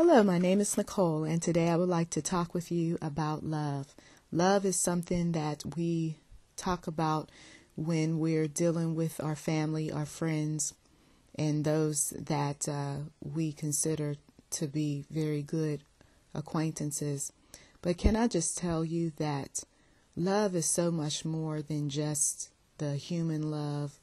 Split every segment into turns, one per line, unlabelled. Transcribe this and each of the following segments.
Hello, my name is Nicholl, and today I would like to talk with you about love. Love is something that we talk about when we're dealing with our family, our friends, and those that uh, we consider to be very good acquaintances. But can I just tell you that love is so much more than just the human love,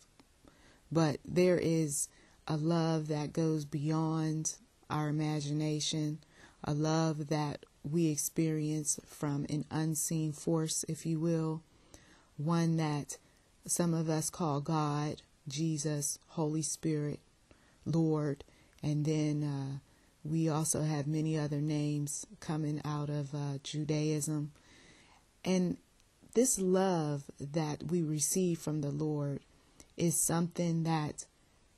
but there is a love that goes beyond our imagination, a love that we experience from an unseen force, if you will, one that some of us call God, Jesus, Holy Spirit, Lord, and then uh, we also have many other names coming out of uh, Judaism. And this love that we receive from the Lord is something that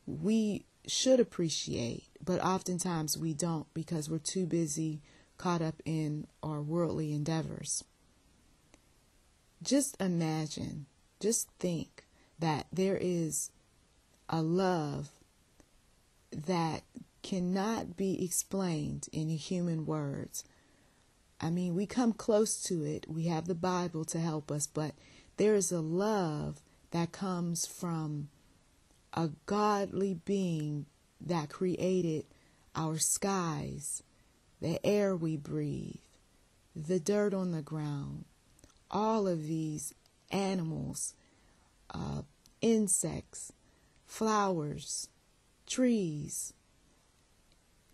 we should appreciate, but oftentimes we don't because we're too busy caught up in our worldly endeavors. Just imagine, just think that there is a love that cannot be explained in human words. I mean, we come close to it. We have the Bible to help us, but there is a love that comes from a godly being that created our skies, the air we breathe, the dirt on the ground, all of these animals, uh, insects, flowers, trees,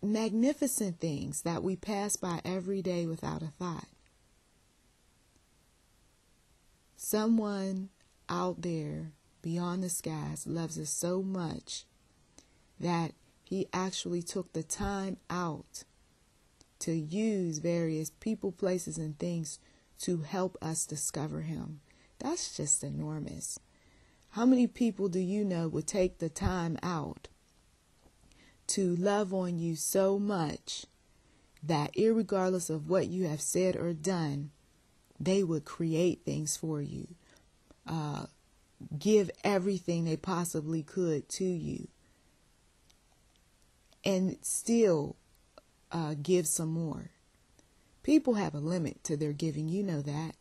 magnificent things that we pass by every day without a thought. Someone out there beyond the skies loves us so much that he actually took the time out to use various people, places, and things to help us discover him. That's just enormous. How many people do you know would take the time out to love on you so much that, regardless of what you have said or done, they would create things for you, uh, give everything they possibly could to you, and still uh, give some more. People have a limit to their giving, you know that.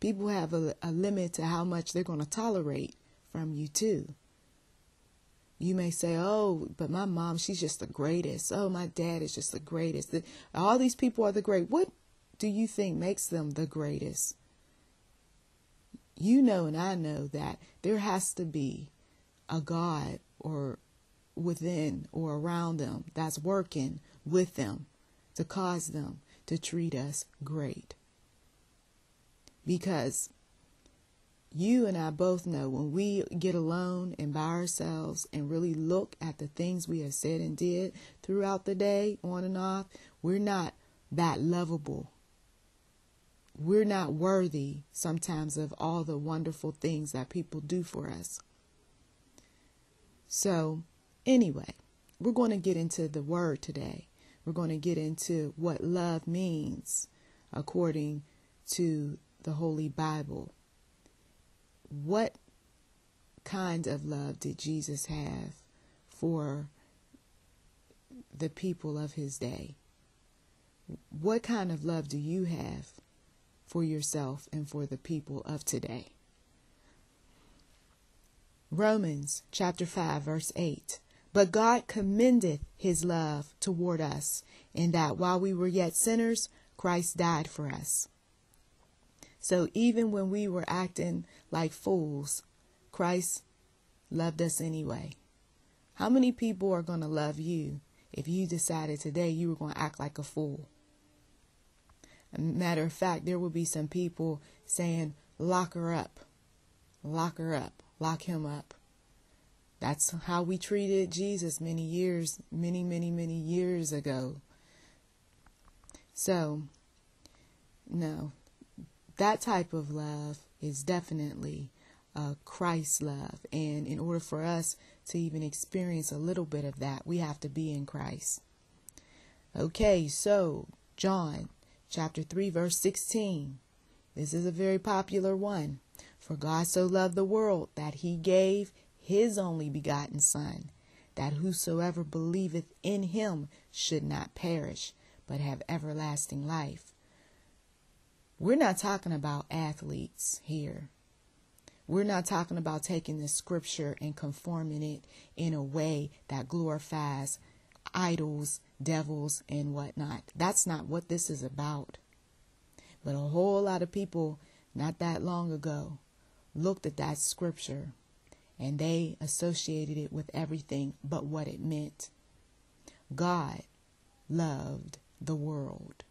People have a, a limit to how much they're going to tolerate from you, too. You may say, oh, but my mom, she's just the greatest. Oh, my dad is just the greatest. All these people are the great. What do you think makes them the greatest? You know, and I know that there has to be a God or within or around them that's working with them to cause them to treat us great. Because you and I both know when we get alone and by ourselves and really look at the things we have said and did throughout the day, on and off, we're not that lovable. We're not worthy sometimes of all the wonderful things that people do for us. So, anyway, we're going to get into the word today. We're going to get into what love means according to the Holy Bible what kind of love did Jesus have for the people of his day? What kind of love do you have for yourself and for the people of today? Romans chapter 5 verse 8. But God commendeth his love toward us in that while we were yet sinners, Christ died for us. So even when we were acting like fools, Christ loved us anyway. How many people are going to love you if you decided today you were going to act like a fool? Matter of fact, there will be some people saying, lock her up, lock her up, lock him up. That's how we treated Jesus many years, many, many, many years ago. So, no, that type of love is definitely uh, a Christ love. And in order for us to even experience a little bit of that, we have to be in Christ. Okay, so John chapter 3, verse 16. This is a very popular one. For God so loved the world that he gave his only begotten Son, that whosoever believeth in him should not perish, but have everlasting life. We're not talking about athletes here. We're not talking about taking the scripture and conforming it in a way that glorifies idols, devils, and whatnot. That's not what this is about. But a whole lot of people, not that long ago, looked at that scripture and they associated it with everything but what it meant. God loved the world.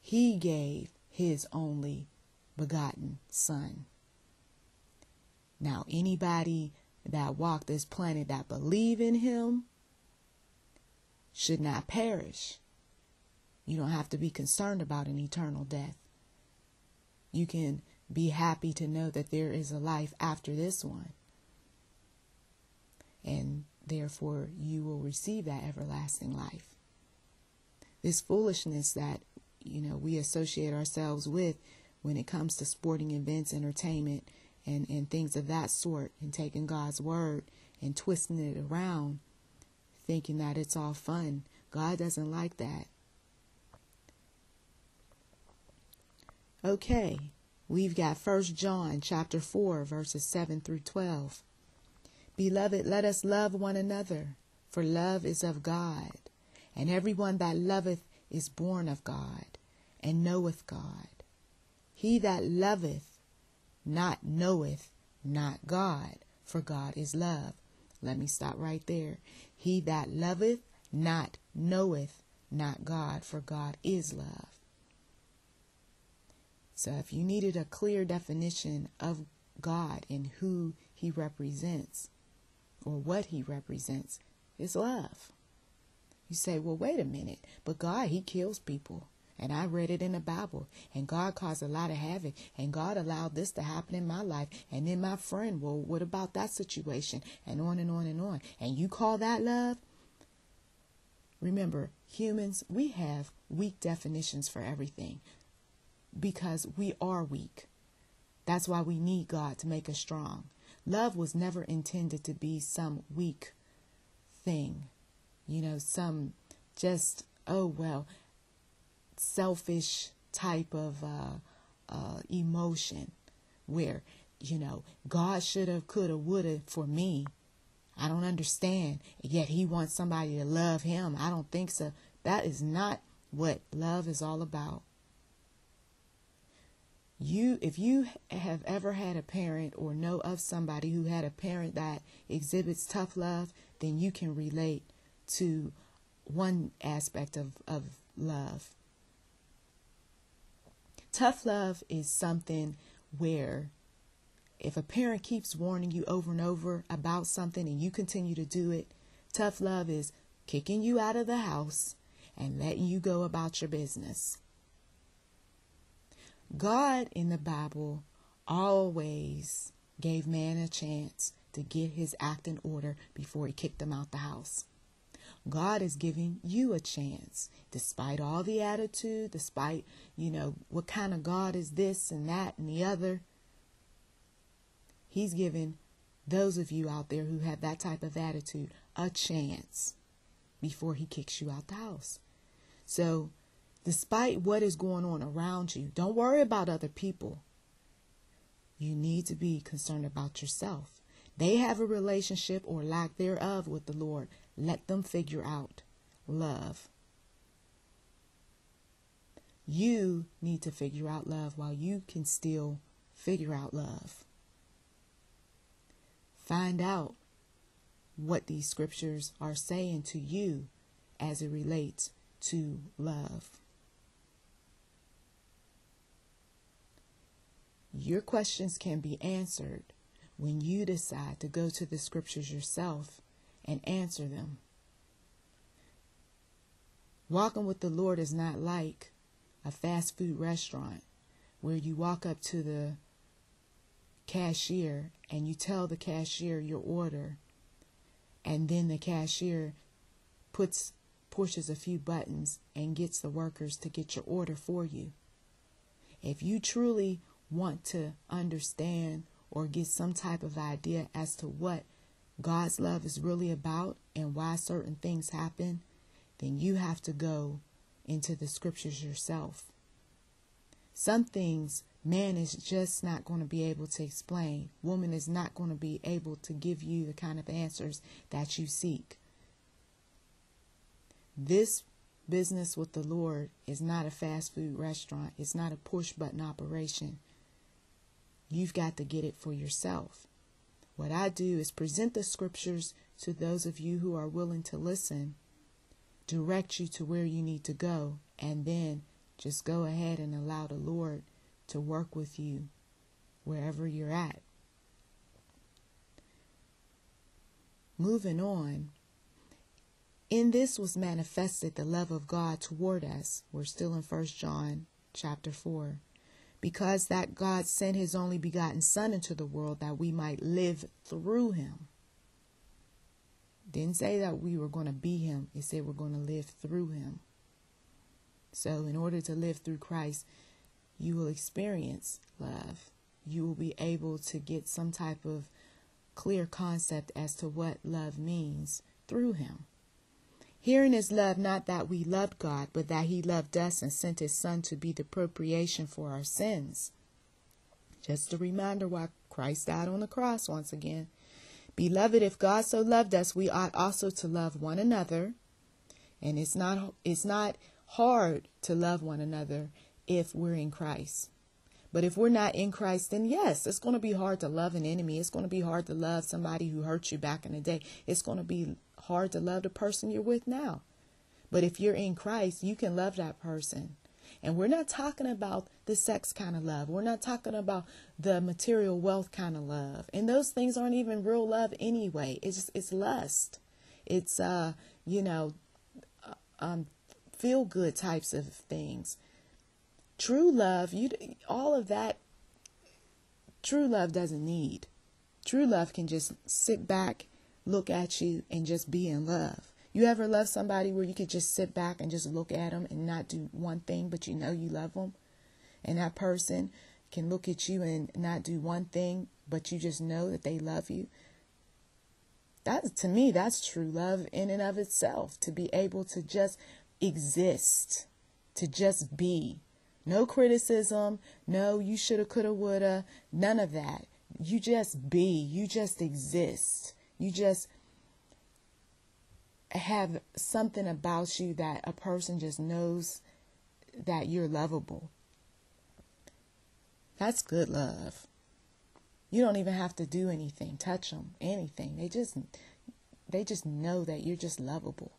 He gave his only begotten Son. Now, anybody that walked this planet that believe in him should not perish. You don't have to be concerned about an eternal death. You can be happy to know that there is a life after this one. And therefore, you will receive that everlasting life. This foolishness that, you know, we associate ourselves with when it comes to sporting events, entertainment, and, and things of that sort, and taking God's word and twisting it around, thinking that it's all fun. God doesn't like that. Okay, we've got First John chapter 4 verses 7 through 12. Beloved, let us love one another, for love is of God, and everyone that loveth is born of God, and knoweth God. He that loveth not knoweth not God, for God is love. Let me stop right there. He that loveth not knoweth not God, for God is love. So if you needed a clear definition of God and who he represents or what he represents, it's love. You say, well, wait a minute, but God, he kills people. And I read it in the Bible. And God caused a lot of havoc. And God allowed this to happen in my life. And then my friend, well, what about that situation? And on and on and on. And you call that love? Remember, humans, we have weak definitions for everything because we are weak. That's why we need God to make us strong. Love was never intended to be some weak thing, you know, some just, oh, well, selfish type of uh, uh, emotion where, you know, God should have, could have, would have for me. I don't understand. Yet he wants somebody to love him. I don't think so. That is not what love is all about you if you have ever had a parent or know of somebody who had a parent that exhibits tough love then you can relate to one aspect of, of love tough love is something where if a parent keeps warning you over and over about something and you continue to do it tough love is kicking you out of the house and letting you go about your business God in the Bible always gave man a chance to get his act in order before he kicked him out the house. God is giving you a chance, despite all the attitude, despite, you know, what kind of God is this and that and the other. He's giving those of you out there who have that type of attitude a chance before he kicks you out the house. So despite what is going on around you. Don't worry about other people. You need to be concerned about yourself. They have a relationship or lack thereof with the Lord. Let them figure out love. You need to figure out love while you can still figure out love. Find out what these scriptures are saying to you as it relates to love. Your questions can be answered when you decide to go to the scriptures yourself and answer them. Walking with the Lord is not like a fast food restaurant where you walk up to the cashier and you tell the cashier your order and then the cashier puts pushes a few buttons and gets the workers to get your order for you. If you truly want to understand or get some type of idea as to what God's love is really about and why certain things happen, then you have to go into the scriptures yourself. Some things man is just not going to be able to explain. Woman is not going to be able to give you the kind of answers that you seek. This business with the Lord is not a fast food restaurant, it's not a push button operation. You've got to get it for yourself. What I do is present the scriptures to those of you who are willing to listen, direct you to where you need to go, and then just go ahead and allow the Lord to work with you wherever you're at. Moving on, in this was manifested the love of God toward us. We're still in First John chapter 4 because that God sent his only begotten Son into the world that we might live through him. Didn't say that we were going to be him, it said we're going to live through him. So, in order to live through Christ, you will experience love. You will be able to get some type of clear concept as to what love means through him. Herein is love not that we loved God, but that he loved us and sent his Son to be the propitiation for our sins. Just a reminder why Christ died on the cross once again. Beloved, if God so loved us, we ought also to love one another. And it's not it's not hard to love one another if we're in Christ. But if we're not in Christ, then yes, it's going to be hard to love an enemy. It's going to be hard to love somebody who hurt you back in the day. It's going to be hard to love the person you're with now. But if you're in Christ, you can love that person. And we're not talking about the sex kind of love. We're not talking about the material wealth kind of love. And those things aren't even real love anyway. It's just, it's lust. It's uh, you know, uh, um feel good types of things. True love, you all of that true love doesn't need. True love can just sit back look at you and just be in love. You ever love somebody where you could just sit back and just look at them and not do one thing, but you know you love them? And that person can look at you and not do one thing, but you just know that they love you. That to me, that's true love in and of itself. To be able to just exist, to just be. No criticism, no you shoulda, coulda, woulda, none of that. You just be, you just exist. You just have something about you that a person just knows that you're lovable. That's good love. You don't even have to do anything, touch them, anything. They just they just know that you're just lovable.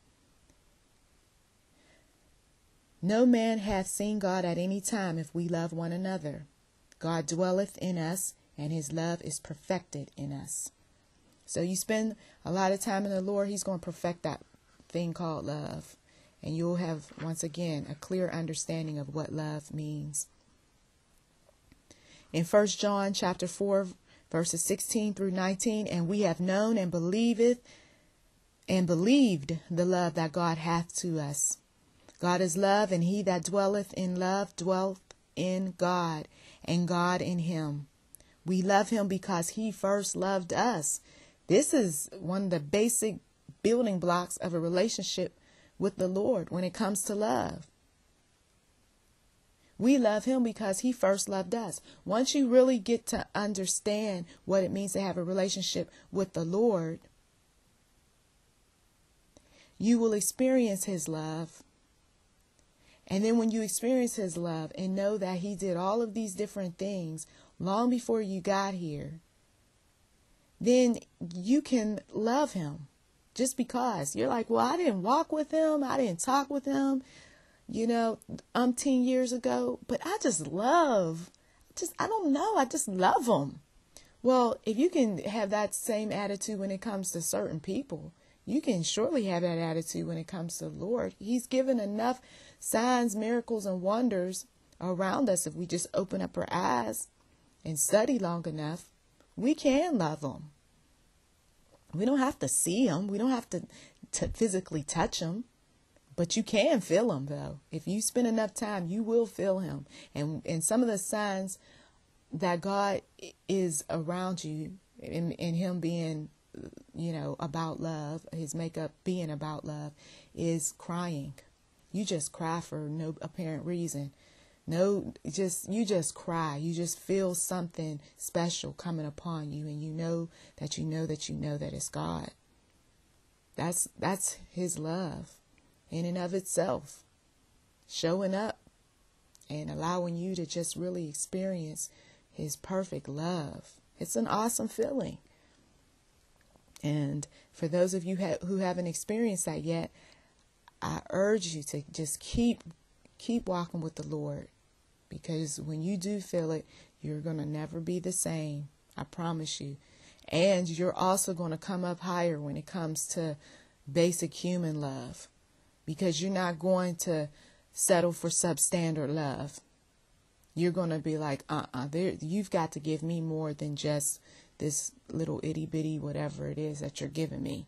No man hath seen God at any time if we love one another. God dwelleth in us, and his love is perfected in us. So you spend a lot of time in the Lord, He's going to perfect that thing called love. And you'll have, once again, a clear understanding of what love means. In First John chapter 4, verses 16 through 19, and we have known and believeth and believed the love that God hath to us. God is love, and he that dwelleth in love dwelleth in God, and God in him. We love him because he first loved us. This is one of the basic building blocks of a relationship with the Lord when it comes to love. We love him because he first loved us. Once you really get to understand what it means to have a relationship with the Lord, you will experience his love. And then when you experience his love and know that he did all of these different things long before you got here, then you can love him just because you're like, well, I didn't walk with him, I didn't talk with him, you know, umpteen years ago, but I just love, just I don't know, I just love him. Well, if you can have that same attitude when it comes to certain people, you can surely have that attitude when it comes to the Lord. He's given enough signs, miracles, and wonders around us if we just open up our eyes and study long enough we can love them. We don't have to see them. We don't have to, to physically touch them. But you can feel him though. If you spend enough time, you will feel him. And and some of the signs that God is around you and, and him being you know, about love, his makeup being about love, is crying. You just cry for no apparent reason. No, just you just cry. You just feel something special coming upon you, and you know that you know that you know that it's God. That's that's His love, in and of itself, showing up and allowing you to just really experience His perfect love. It's an awesome feeling. And for those of you who haven't experienced that yet, I urge you to just keep keep walking with the Lord because when you do feel it, you're going to never be the same. I promise you. And you're also going to come up higher when it comes to basic human love because you're not going to settle for substandard love. You're going to be like, uh uh-uh, uh, you've got to give me more than just this little itty bitty whatever it is that you're giving me.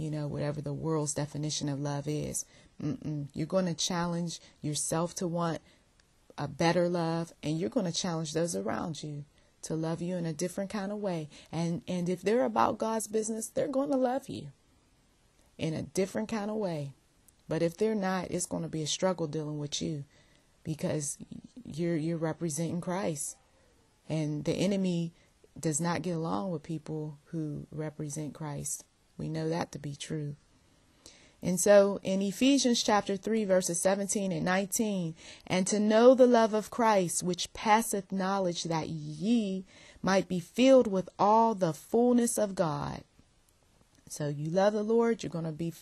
You know, whatever the world's definition of love is. Mm-mm. You're going to challenge yourself to want a better love, and you're going to challenge those around you to love you in a different kind of way. And and if they're about God's business, they're going to love you in a different kind of way. But if they're not, it's going to be a struggle dealing with you because you're you're representing Christ. And the enemy does not get along with people who represent Christ. We know that to be true. And so in Ephesians chapter 3, verses 17 and 19, and to know the love of Christ, which passeth knowledge, that ye might be filled with all the fullness of God. So you love the Lord, you're going to be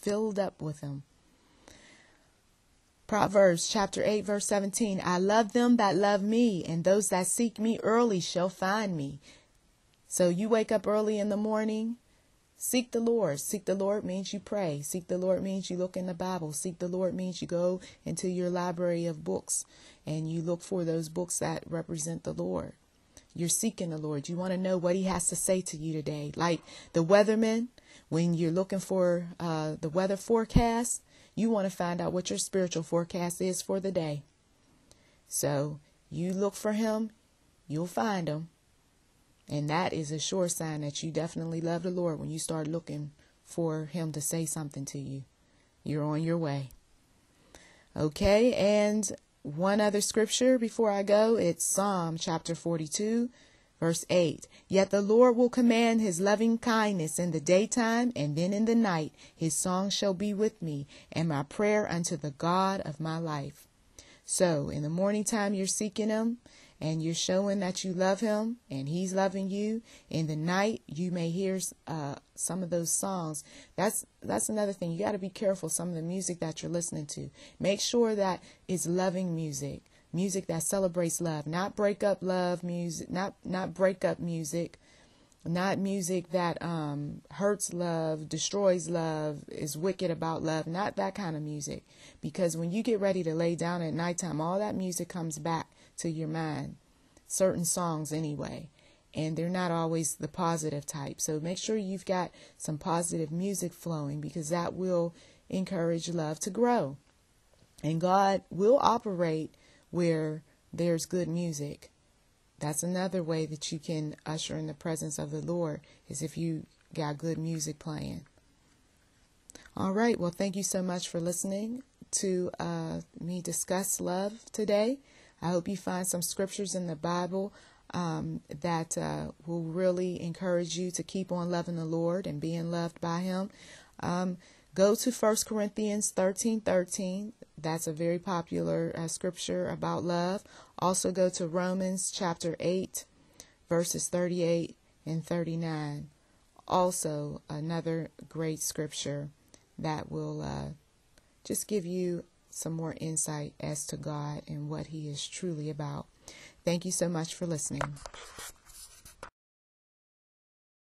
filled up with Him. Proverbs chapter 8, verse 17 I love them that love me, and those that seek me early shall find me. So you wake up early in the morning, seek the Lord. Seek the Lord means you pray. Seek the Lord means you look in the Bible. Seek the Lord means you go into your library of books and you look for those books that represent the Lord. You're seeking the Lord. You want to know what He has to say to you today. Like the weatherman, when you're looking for uh, the weather forecast, you want to find out what your spiritual forecast is for the day. So you look for him, you'll find him. And that is a sure sign that you definitely love the Lord when you start looking for him to say something to you. You're on your way. Okay, and one other scripture before I go, it's Psalm chapter 42, Verse 8 Yet the Lord will command his loving kindness in the daytime, and then in the night his song shall be with me, and my prayer unto the God of my life. So in the morning time you're seeking him, and you're showing that you love him, and he's loving you. In the night you may hear uh, some of those songs. That's that's another thing. You got to be careful some of the music that you're listening to. Make sure that it's loving music music that celebrates love, not breakup love music, not not breakup music, not music that um, hurts love, destroys love, is wicked about love, not that kind of music. Because when you get ready to lay down at nighttime, all that music comes back to your mind. Certain songs, anyway. And they're not always the positive type. So make sure you've got some positive music flowing because that will encourage love to grow. And God will operate where there's good music. That's another way that you can usher in the presence of the Lord is if you got good music playing. All right. Well, thank you so much for listening to uh, me discuss love today. I hope you find some scriptures in the Bible um, that uh, will really encourage you to keep on loving the Lord and being loved by Him. Um, go to 1 Corinthians 13 13. That's a very popular uh, scripture about love. Also, go to Romans chapter 8, verses 38 and 39. Also, another great scripture that will uh, just give you some more insight as to God and what He is truly about. Thank you so much for listening.